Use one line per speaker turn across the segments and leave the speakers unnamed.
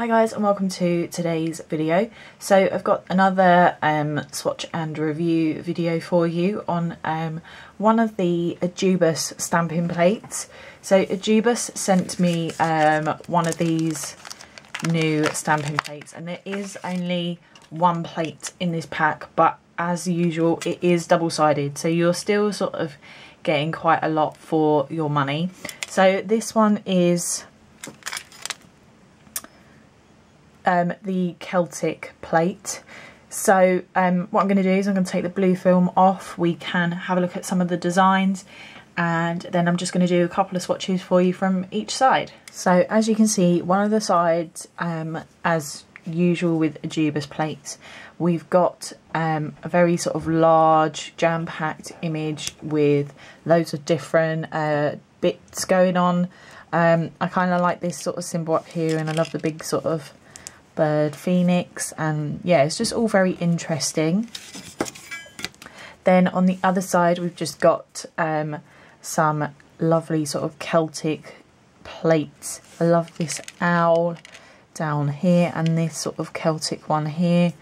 Hi guys and welcome to today's video. So I've got another um, swatch and review video for you on um, one of the Ejiubas stamping plates. So Ejiubas sent me um, one of these new stamping plates and there is only one plate in this pack but as usual it is double-sided so you're still sort of getting quite a lot for your money. So this one is um, the Celtic plate. So um, what I'm going to do is I'm going to take the blue film off. We can have a look at some of the designs and then I'm just going to do a couple of swatches for you from each side. So as you can see, one of the sides, um, as usual with Ejiubas plates, we've got um, a very sort of large jam-packed image with loads of different uh, bits going on. Um, I kind of like this sort of symbol up here and I love the big sort of bird phoenix and yeah it's just all very interesting. Then on the other side we've just got um, some lovely sort of Celtic plates. I love this owl down here and this sort of Celtic one here.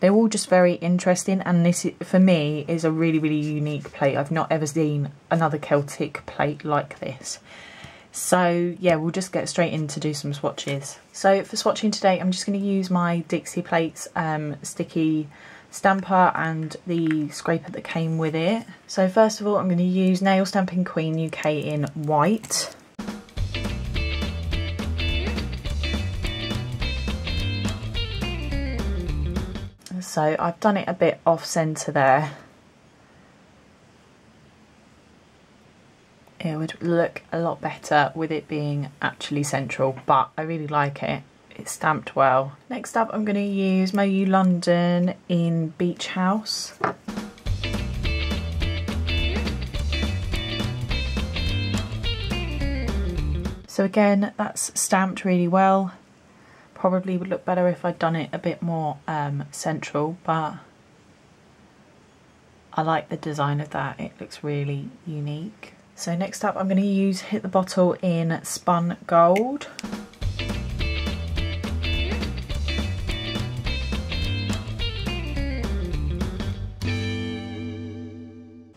They're all just very interesting and this for me is a really really unique plate. I've not ever seen another Celtic plate like this so yeah, we'll just get straight in to do some swatches. So for swatching today, I'm just going to use my Dixie Plates um, sticky stamper and the scraper that came with it. So first of all, I'm going to use Nail Stamping Queen UK in white. So I've done it a bit off centre there it would look a lot better with it being actually central but I really like it. It's stamped well. Next up I'm going to use MoYou London in Beach House. So again that's stamped really well. Probably would look better if I'd done it a bit more um, central but I like the design of that. It looks really unique so next up I'm going to use Hit the Bottle in Spun Gold.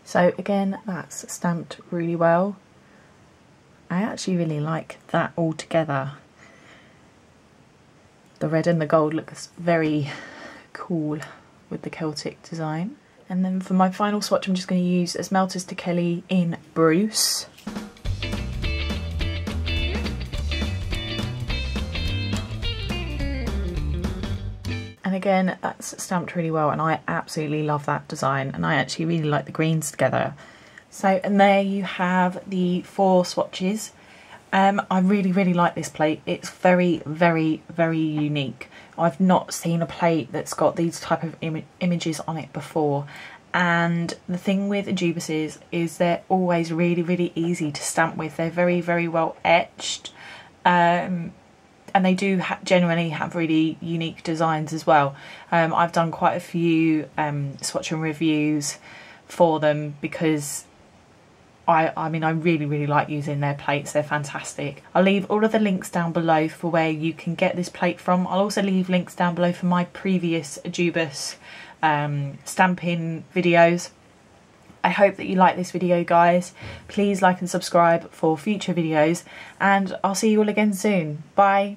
So again, that's stamped really well. I actually really like that all together. The red and the gold looks very cool with the Celtic design. And then for my final swatch, I'm just going to use Esmaltes da Kelly in Bruce. And again, that's stamped really well and I absolutely love that design and I actually really like the greens together. So, and there you have the four swatches. Um, I really, really like this plate. It's very, very, very unique. I've not seen a plate that's got these type of Im images on it before. And the thing with Ejiubas is, is they're always really, really easy to stamp with. They're very, very well etched. Um, and they do ha generally have really unique designs as well. Um, I've done quite a few um, swatch and reviews for them because I, I mean, I really, really like using their plates. They're fantastic. I'll leave all of the links down below for where you can get this plate from. I'll also leave links down below for my previous Ejiubas um, stamping videos. I hope that you like this video, guys. Please like and subscribe for future videos, and I'll see you all again soon. Bye.